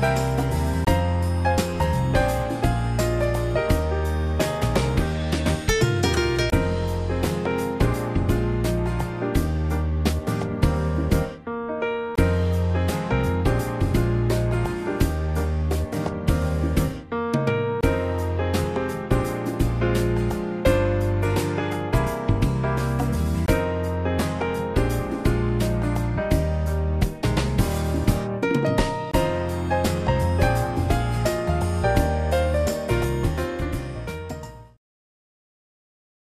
Bye.